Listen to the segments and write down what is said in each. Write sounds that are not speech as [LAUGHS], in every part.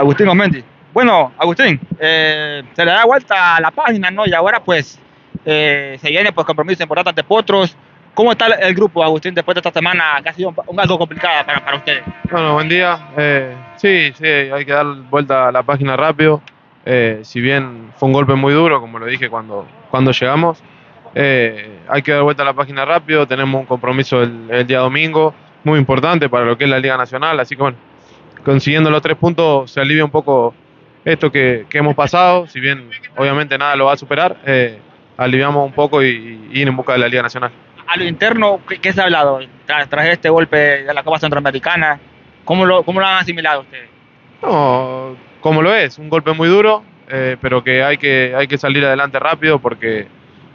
Agustín Omendi. Bueno, Agustín, eh, se le da vuelta a la página, ¿no? Y ahora pues eh, se viene pues compromiso importante ante Potros. ¿Cómo está el grupo, Agustín, después de esta semana que ha sido un algo complicada para, para ustedes? Bueno, buen día. Eh, sí, sí, hay que dar vuelta a la página rápido. Eh, si bien fue un golpe muy duro, como lo dije cuando, cuando llegamos, eh, hay que dar vuelta a la página rápido. Tenemos un compromiso el, el día domingo muy importante para lo que es la Liga Nacional. Así que bueno, consiguiendo los tres puntos se alivia un poco esto que, que hemos pasado. Si bien obviamente nada lo va a superar, eh, aliviamos un poco y, y ir en busca de la Liga Nacional. A lo interno, ¿qué, qué se ha hablado tras, tras este golpe de la Copa Centroamericana? ¿Cómo lo, cómo lo han asimilado ustedes? No, como lo es, un golpe muy duro, eh, pero que hay, que hay que salir adelante rápido porque,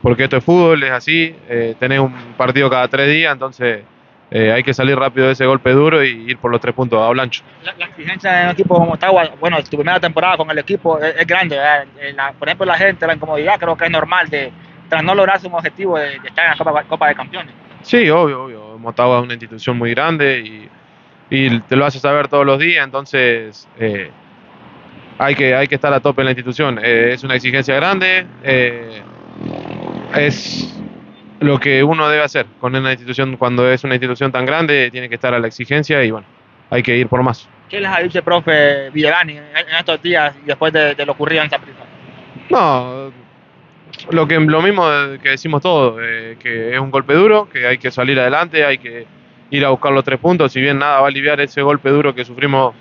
porque esto es fútbol, es así, eh, tenés un partido cada tres días, entonces eh, hay que salir rápido de ese golpe duro y ir por los tres puntos a Blancho. La, la exigencia de un equipo como Ottawa, bueno, tu primera temporada con el equipo es, es grande, por ejemplo, la gente, la incomodidad, creo que es normal de, tras no lograr un objetivo de, de estar en la Copa, Copa de Campeones. Sí, obvio, obvio, Motagua es una institución muy grande y, y te lo hace saber todos los días, entonces eh, hay, que, hay que estar a tope en la institución. Eh, es una exigencia grande, eh, es lo que uno debe hacer con una institución, cuando es una institución tan grande, tiene que estar a la exigencia y bueno, hay que ir por más. ¿Qué les ha dicho el profe Villagani en, estos días y después de, de lo ocurrido en Saprissa? No, lo, que, lo mismo que decimos todos, eh, que es un golpe duro, que hay que salir adelante, hay que ir a buscar los tres puntos, si bien nada va a aliviar ese golpe duro que sufrimos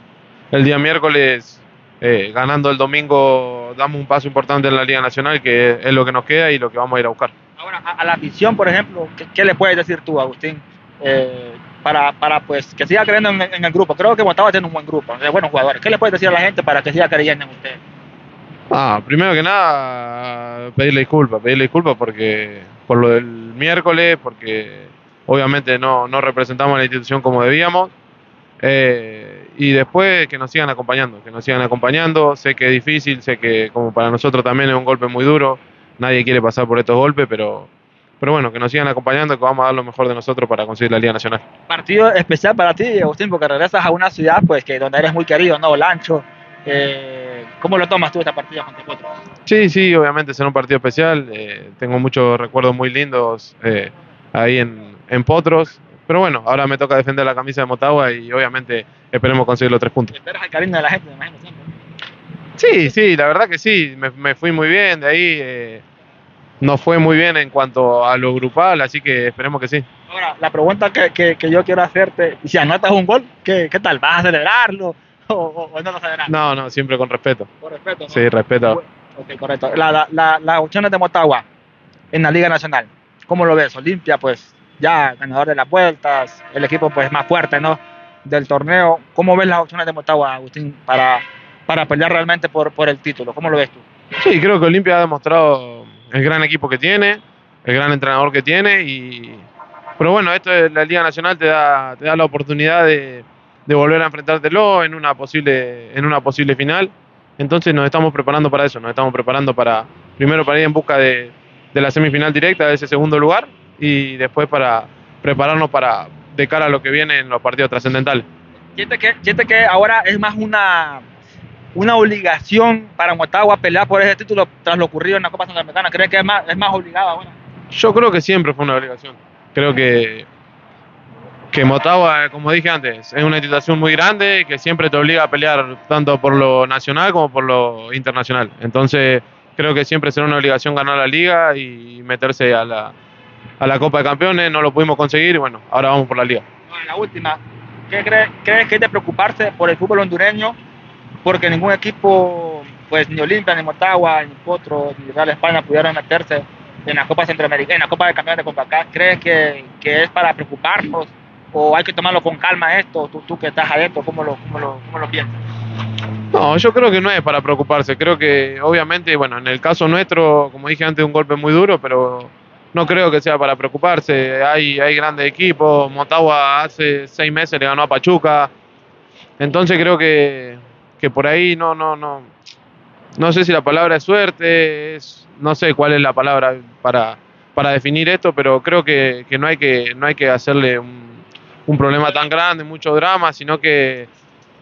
el día miércoles, eh, ganando el domingo damos un paso importante en la Liga Nacional, que es lo que nos queda y lo que vamos a ir a buscar. Ahora, a, la afición, por ejemplo, ¿qué, le puedes decir tú, Agustín? Eh, para, para pues que siga creyendo en, el grupo. Creo que Motagua tiene un buen grupo, de buenos jugadores. ¿Qué le puedes decir a la gente para que siga creyendo en ustedes? Ah, primero que nada, pedirle disculpas, pedirle disculpas porque por lo del miércoles, porque obviamente no, no representamos a la institución como debíamos. Eh, y después que nos sigan acompañando, que nos sigan acompañando. Sé que es difícil, sé que como para nosotros también es un golpe muy duro. Nadie quiere pasar por estos golpes, pero, pero bueno, que nos sigan acompañando, que vamos a dar lo mejor de nosotros para conseguir la Liga Nacional. Partido especial para ti, Agustín, porque regresas a una ciudad pues que donde eres muy querido, ¿no? Lancho. Eh, ¿Cómo lo tomas tú esta partida contra Potros? Sí, sí, obviamente será un partido especial. eh, tengo muchos recuerdos muy lindos eh, ahí en, en Potros. Pero bueno, ahora me toca defender la camisa de Motagua y obviamente esperemos conseguir los tres puntos. Esperas el cariño de la gente, me imagino siempre. Sí, sí, la verdad que sí, me, me fui muy bien de ahí. eh, no fue muy bien en cuanto a lo grupal, así que esperemos que sí. Ahora, la pregunta que, que, que yo quiero hacerte, si anotas un gol, ¿qué, qué tal? ¿Vas a celebrarlo [LAUGHS] o, o- o no lo celebrarás? No, no, siempre con respeto. Por respeto, ¿no? Sí, respeto. Ok, correcto. La, la, la- las opciones de Motagua en la Liga Nacional, ¿cómo lo ves? Olimpia, pues ya ganador de las vueltas, el equipo pues más fuerte, ¿no? Del torneo. ¿Cómo ves las opciones de Motagua, Agustín, para, para pelear realmente por, por el título? ¿Cómo lo ves tú? Sí, creo que Olimpia ha demostrado el gran equipo que tiene, el gran entrenador que tiene y pero bueno, esto de la Liga Nacional te da, te da la oportunidad de, de volver a enfrentártelo en una posible en una posible final. Entonces nos estamos preparando para eso, nos estamos preparando para primero para ir en busca de, de la semifinal directa de ese segundo lugar y después para prepararnos para de cara a lo que viene en los partidos trascendentales. ¿Siente que, siente que ahora es más una, una obligación para Motagua pelear por ese título tras lo ocurrido en la Copa Centroamericana? ¿Cree que es más, es más obligada ahora? Yo creo que siempre fue una obligación. Creo que, que Motagua, como dije antes, es una institución muy grande y que siempre te obliga a pelear tanto por lo nacional como por lo internacional. Entonces, creo que siempre será una obligación ganar la liga y meterse a la, a la Copa de Campeones. No lo pudimos conseguir y bueno, ahora vamos por la liga. La última, ¿qué cree- crees que es de preocuparse por el fútbol hondureño? Porque ningún equipo, pues ni Olimpia, ni Motagua, ni Potro, ni Real España pudieron meterse en la Copa Centroamericana, en la Copa de Campeones de CONCACAF. ¿Crees que, que es para preocuparnos o hay que tomarlo con calma esto? Tú, tú que estás adentro, ¿cómo lo, cómo lo, cómo lo piensas? No, yo creo que no es para preocuparse. Creo que, obviamente, bueno, en el caso nuestro, como dije antes, un golpe muy duro, pero no creo que sea para preocuparse. Hay, hay grandes equipos. Motagua hace seis meses le ganó a Pachuca. Entonces creo que, que por ahí no, no, no. No sé si la palabra es suerte, es, no sé cuál es la palabra para, para definir esto, pero creo que, que no hay que no hay que hacerle un, problema tan grande, mucho drama, sino que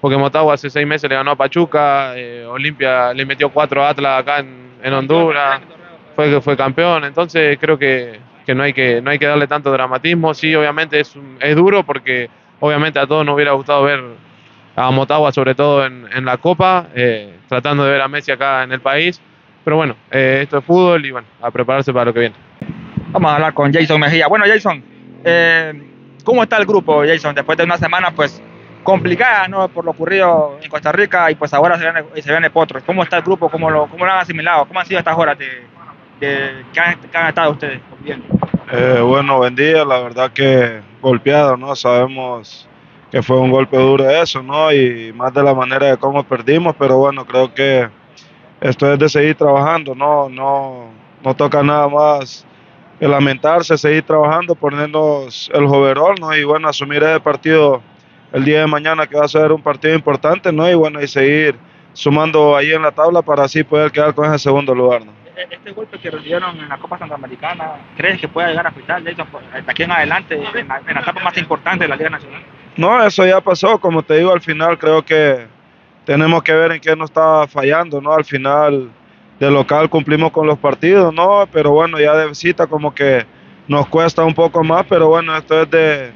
porque Motagua hace seis meses le ganó a Pachuca, eh, Olimpia le metió cuatro Atlas acá en, en Honduras, fue, fue campeón, entonces creo que, que, no, hay que no hay que darle tanto dramatismo, sí, obviamente es, es duro porque obviamente a todos nos hubiera gustado ver a Motagua sobre todo en, en la Copa, eh, tratando de ver a Messi acá en el país, pero bueno, eh, esto es fútbol y bueno, a prepararse para lo que viene. Vamos a hablar con Jason Mejía. Bueno, Jason, eh, ¿cómo está el grupo, Jason? Después de una semana, pues, complicada, ¿no? Por lo ocurrido en Costa Rica y pues ahora se viene, se viene Potros. ¿Cómo está el grupo? ¿Cómo lo, cómo lo han asimilado? ¿Cómo han sido estas horas de, de que, han, que han estado ustedes conviviendo? Eh, bueno, buen día. La verdad que golpeado, ¿no? Sabemos que fue un golpe duro eso, ¿no? Y más de la manera de cómo perdimos, pero bueno, creo que esto es de seguir trabajando, no, no, no toca nada más que lamentarse, seguir trabajando, ponernos el overall, ¿no? Y bueno, asumir el partido el día de mañana que va a ser un partido importante, ¿no? Y bueno, y seguir sumando ahí en la tabla para así poder quedar con ese segundo lugar, ¿no? Este golpe que recibieron en la Copa Centroamericana, ¿crees que puede llegar a afectar, de hecho, de aquí en adelante, en la, en la etapa más importante de la Liga Nacional? No, eso ya pasó, como te digo, al final creo que tenemos que ver en qué nos está fallando, ¿no? Al final de local cumplimos con los partidos, ¿no? Pero bueno, ya de visita como que nos cuesta un poco más, pero bueno, esto es de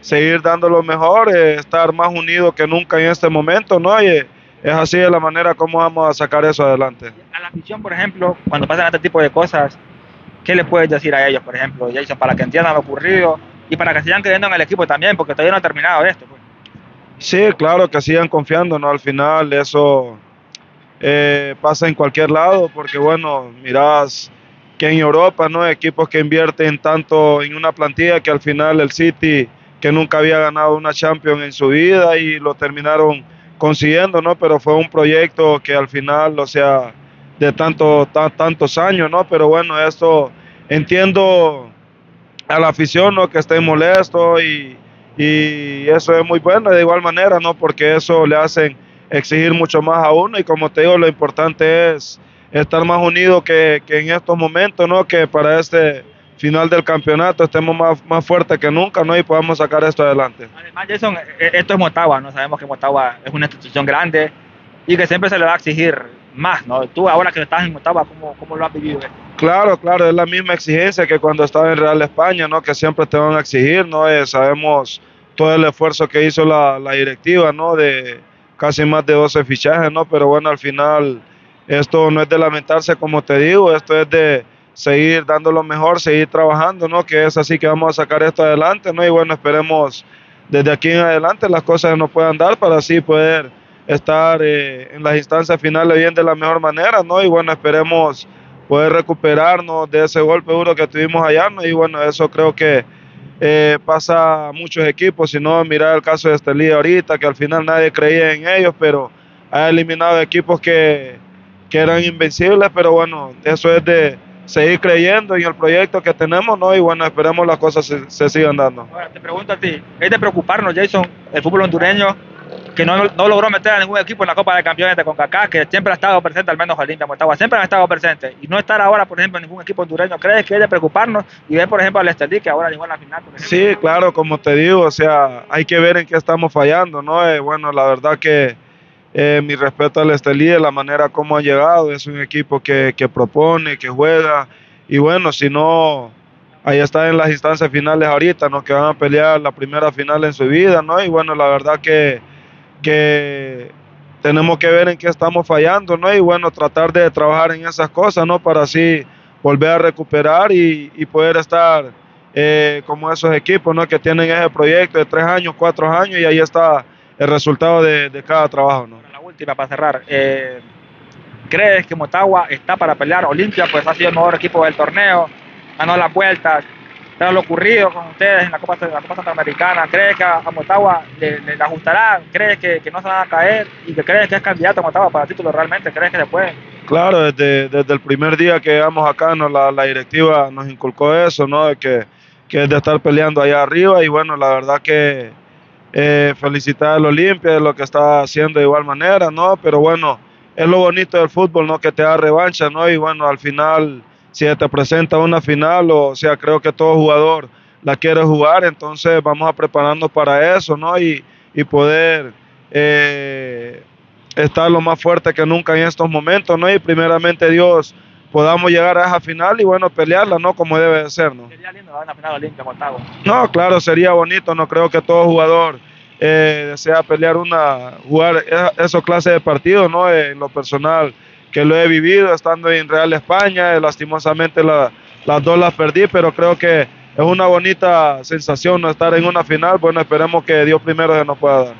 seguir dando lo mejor, eh, estar más unidos que nunca en este momento, ¿no? Y eh, es así de la manera como vamos a sacar eso adelante. A la afición, por ejemplo, cuando pasan este tipo de cosas, ¿qué le puedes decir a ellos, por ejemplo, Jason, para que entiendan lo ocurrido y para que sigan creyendo en el equipo también, porque todavía no ha terminado esto? Pues. Sí, claro, que sigan confiando, ¿no? Al final eso eh, pasa en cualquier lado, porque bueno, mirás que en Europa, ¿no? Equipos que invierten tanto en una plantilla que al final el City, que nunca había ganado una Champions en su vida y lo terminaron consiguiendo, ¿no? Pero fue un proyecto que al final, o sea, de tanto, tantos años, ¿no? Pero bueno, esto entiendo a la afición, ¿no? Que esté molesto y, y eso es muy bueno de igual manera, ¿no? Porque eso le hacen exigir mucho más a uno y como te digo, lo importante es estar más unidos que, que en estos momentos, ¿no? Que para este final del campeonato estemos más, más fuertes que nunca, ¿no? Y podamos sacar esto adelante. Además, Jason, esto es Motagua, ¿no? Sabemos que Motagua es una institución grande y que siempre se le va a exigir más, ¿no? Tú ahora que estás en ¿cómo, cómo lo has vivido? Claro, claro, es la misma exigencia que cuando estaba en Real España, ¿no? Que siempre te van a exigir, ¿no? Eh, sabemos todo el esfuerzo que hizo la, la, directiva, ¿no? De casi más de 12 fichajes, ¿no? Pero bueno, al final esto no es de lamentarse, como te digo, esto es de seguir dando lo mejor, seguir trabajando, ¿no? Que es así que vamos a sacar esto adelante, ¿no? Y bueno, esperemos desde aquí en adelante las cosas nos puedan dar para así poder estar eh, en las instancias finales bien de la mejor manera, ¿no? Y bueno, esperemos poder recuperarnos de ese golpe duro que tuvimos allá, ¿no? Y bueno, eso creo que eh, pasa a muchos equipos, si no, mirar el caso de Estelí ahorita, que al final nadie creía en ellos, pero ha eliminado equipos que, que eran invencibles, pero bueno, eso es de seguir creyendo en el proyecto que tenemos, ¿no? Y bueno, esperemos las cosas se, sigan dando. Ahora, te pregunto a ti, ¿es de preocuparnos, Jason, el fútbol hondureño, que no, no, logró meter a ningún equipo en la Copa de Campeones de CONCACAF, que siempre ha estado presente, al menos Olimpia, Motagua, siempre han estado presentes, y no estar ahora, por ejemplo, en ningún equipo hondureño, ¿crees que es de preocuparnos? Y ver, por ejemplo, al Estelí, que ahora llegó a la final. Por sí, claro, como te digo, o sea, hay que ver en qué estamos fallando, ¿no? Eh, bueno, la verdad que eh, mi respeto al Estelí, de la manera como ha llegado, es un equipo que, que propone, que juega, y bueno, si no, ahí está en las instancias finales ahorita, ¿no? Que van a pelear la primera final en su vida, ¿no? Y bueno, la verdad que, que tenemos que ver en qué estamos fallando, ¿no? Y bueno, tratar de trabajar en esas cosas, ¿no? Para así volver a recuperar y, y poder estar eh, como esos equipos, ¿no? Que tienen ese proyecto de tres años, cuatro años y ahí está el resultado de, de cada trabajo, ¿no? La última para cerrar. Eh, ¿Crees que Motagua está para pelear? Olimpia, pues ha sido el mejor equipo del torneo, ganó las vueltas, pero lo ocurrido con ustedes en la Copa, la Copa Centroamericana, ¿crees que a, Motagua le, le, ajustará? ¿Crees que, que, no se van a caer? ¿Y que crees que es candidato a Motagua para título realmente? ¿Crees que se puede? Claro, desde, desde el primer día que llegamos acá, ¿no? la, la directiva nos inculcó eso, ¿no? De que, que es de estar peleando allá arriba y bueno, la verdad que eh, felicitar al Olimpia de lo que está haciendo de igual manera, ¿no? Pero bueno, es lo bonito del fútbol, ¿no? Que te da revancha, ¿no? Y bueno, al final, si te presenta una final, o sea, creo que todo jugador la quiere jugar, entonces vamos a prepararnos para eso, ¿no? Y, y poder eh, estar lo más fuerte que nunca en estos momentos, ¿no? Y primeramente Dios podamos llegar a esa final y bueno, pelearla, ¿no? Como debe de ser, ¿no? Sería lindo una final. No, claro, sería bonito, no creo que todo jugador eh, desea pelear una, jugar e- esos clases de partidos, ¿no? En lo personal, que lo he vivido estando en Real España, eh, lastimosamente la- las dos las perdí, pero creo que es una bonita sensación estar en una final, bueno, esperemos que Dios primero se nos pueda dar.